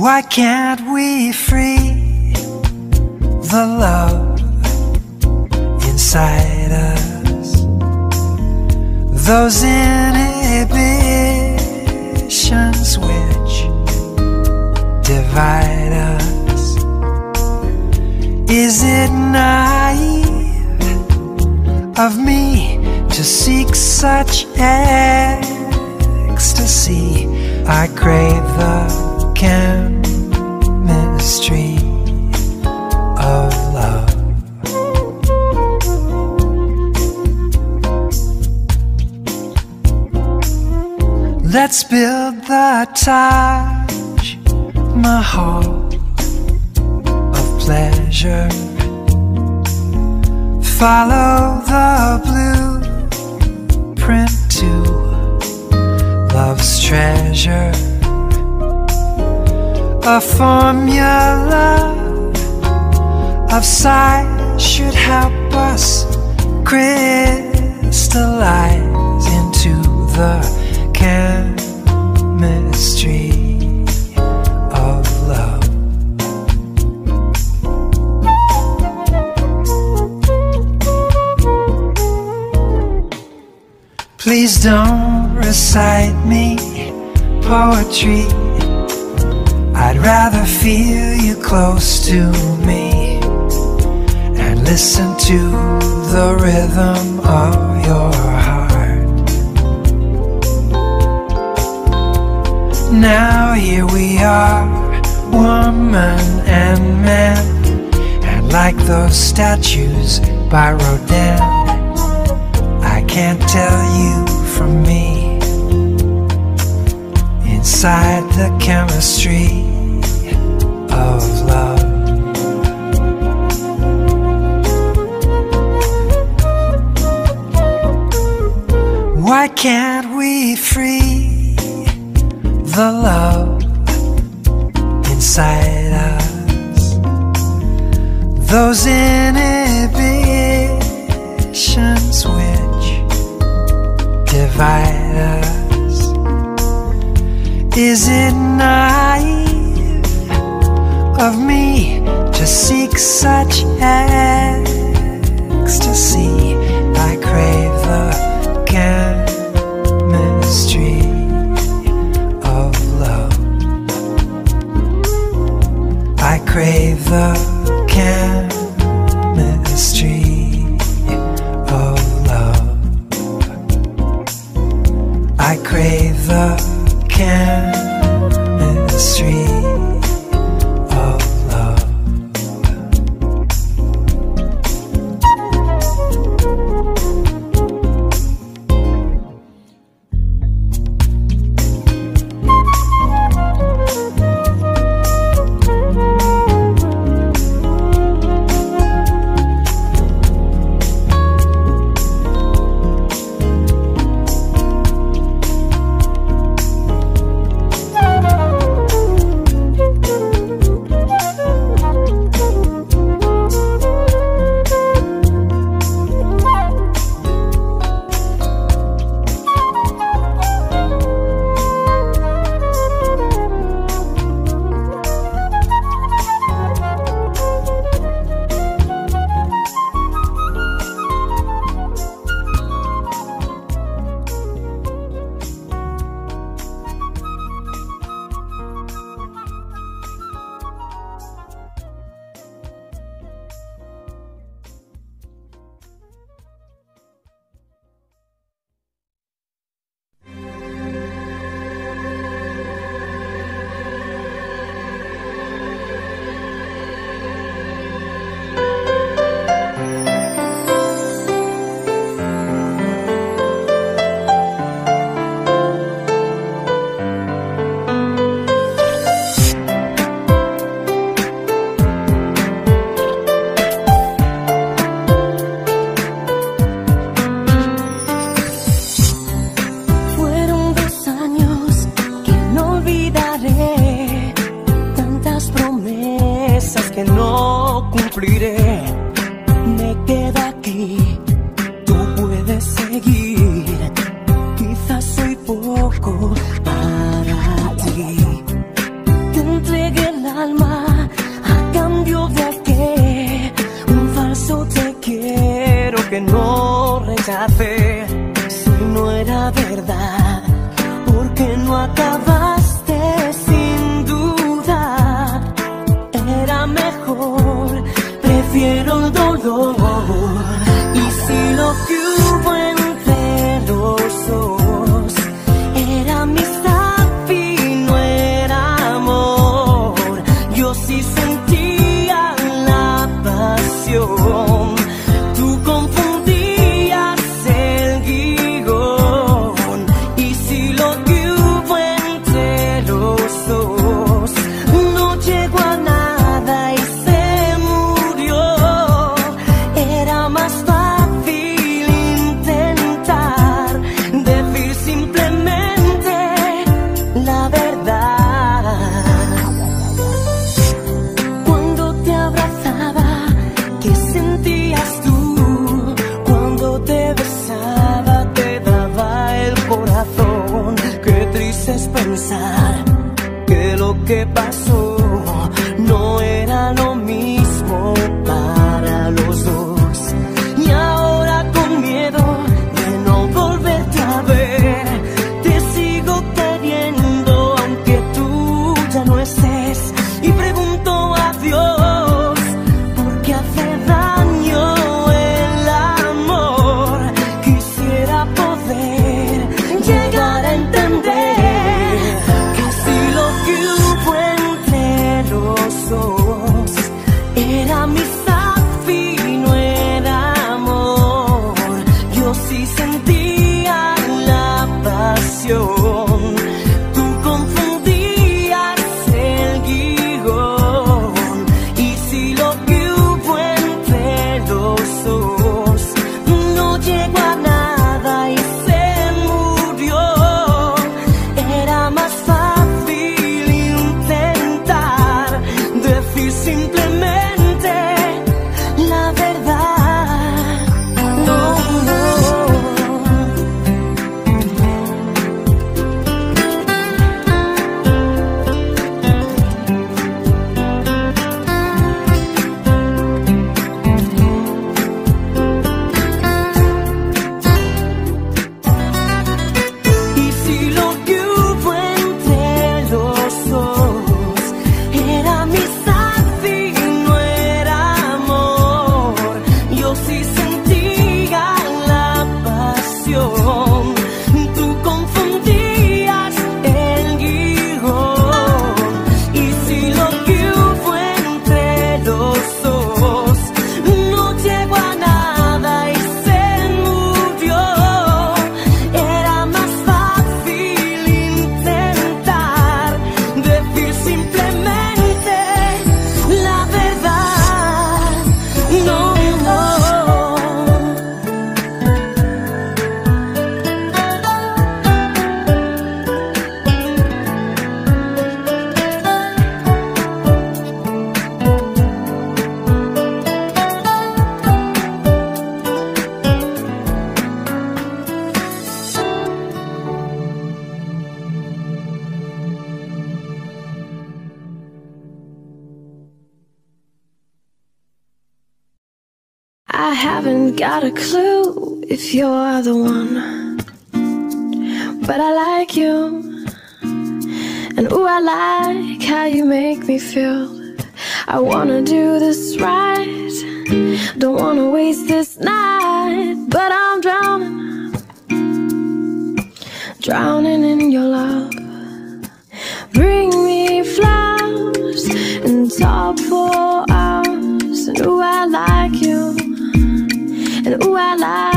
Why can't we free the love inside us? Those inhibitions which divide us. Is it naive of me to seek such ecstasy? I crave the chemistry of love. Let's build the Taj Mahal of pleasure. Follow the blueprint to love's treasure a formula of size should help us crystallize into the chemistry of love. Please don't recite me poetry I'd rather feel you close to me and listen to the rhythm of your heart. Now here we are, woman and man, and like those statues by Rodin, I can't tell you from me inside the chemistry of love. Why can't of me to seek such ecstasy? que passou. yeah I haven't got a clue if you're the one. But I like you. And ooh, I like how you make me feel. I wanna do this right. Don't wanna waste this night. But I'm drowning. Drowning in your love. Bring me flowers and talk for hours. And ooh, I like you ooh, I like.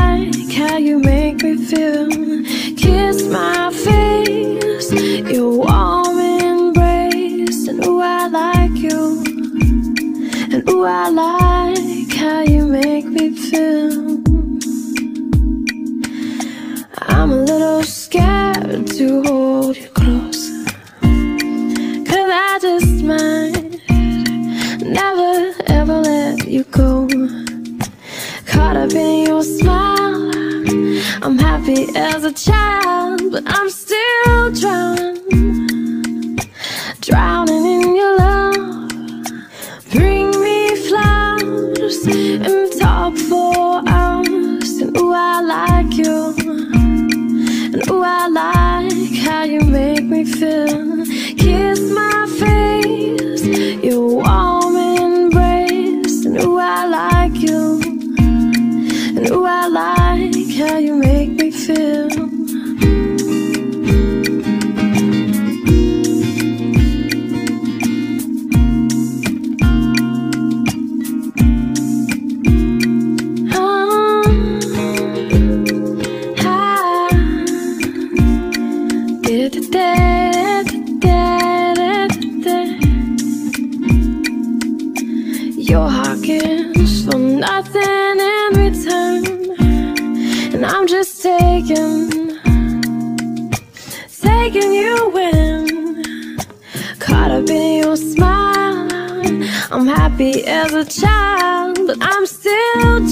drown.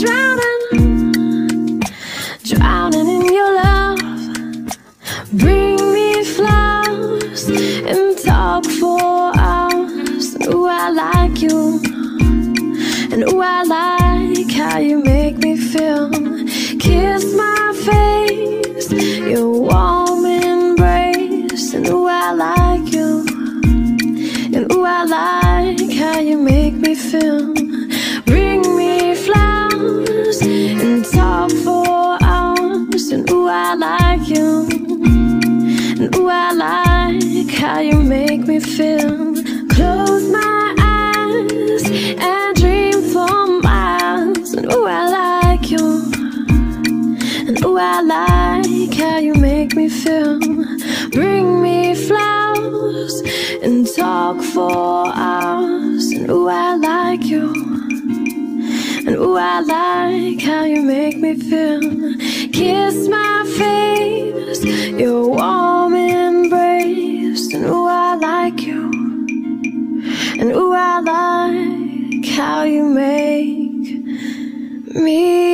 drown And ooh, I like you. And ooh, I like how you make me feel. Close my eyes and dream for miles. And ooh, I like you. And ooh, I like how you make me feel. Bring me flowers and talk for hours. And ooh, I like you. Ooh, I like how you make me feel. Kiss my face, your warm embrace. And ooh, I like you. And ooh, I like how you make me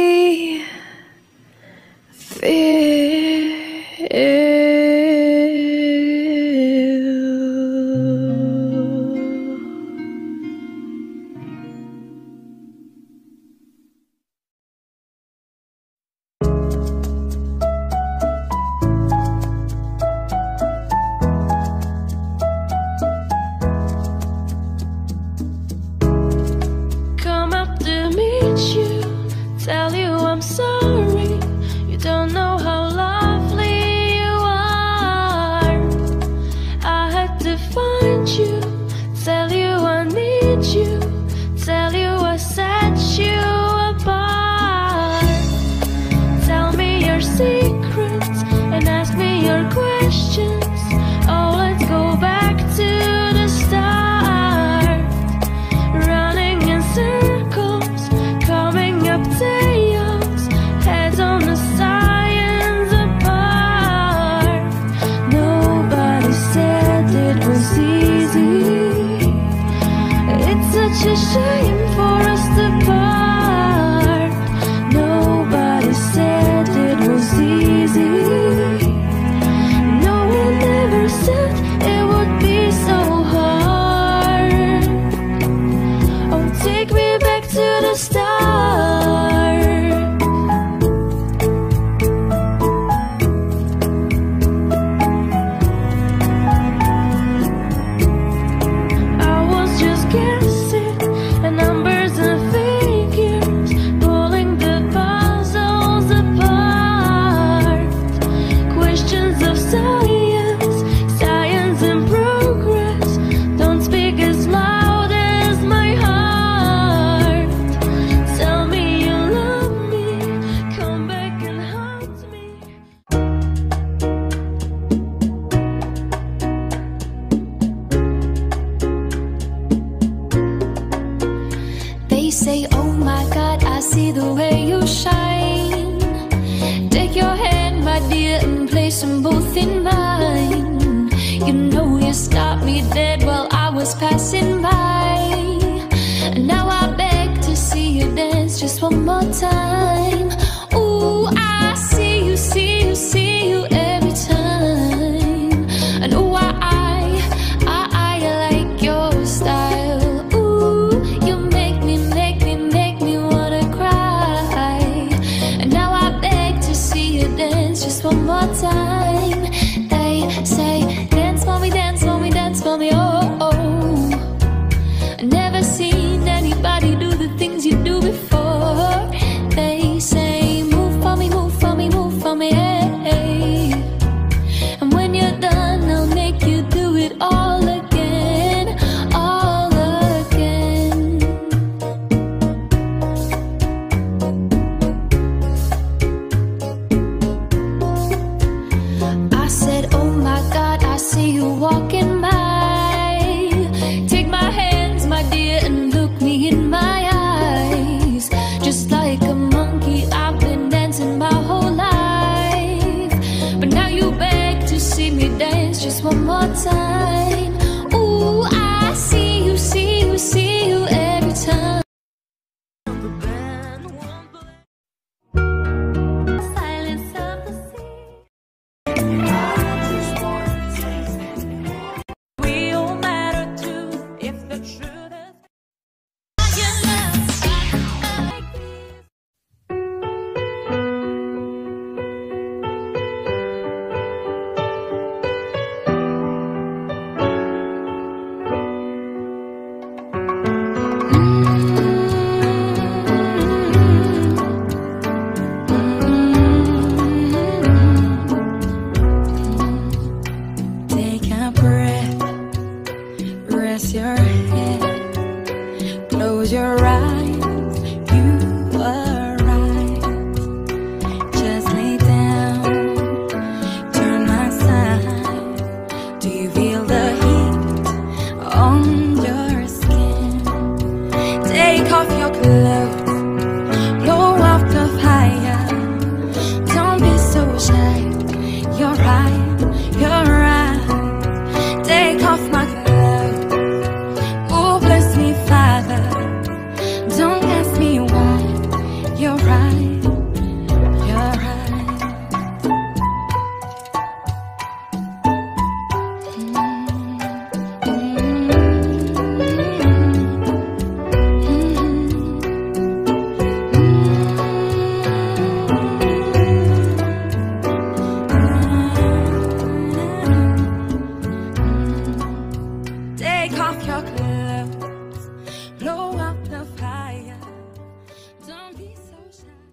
see the way you shine. Take your hand, my dear, and place them both in mine. You know you stopped me dead while I was passing by. And now I beg to see you dance just one more time.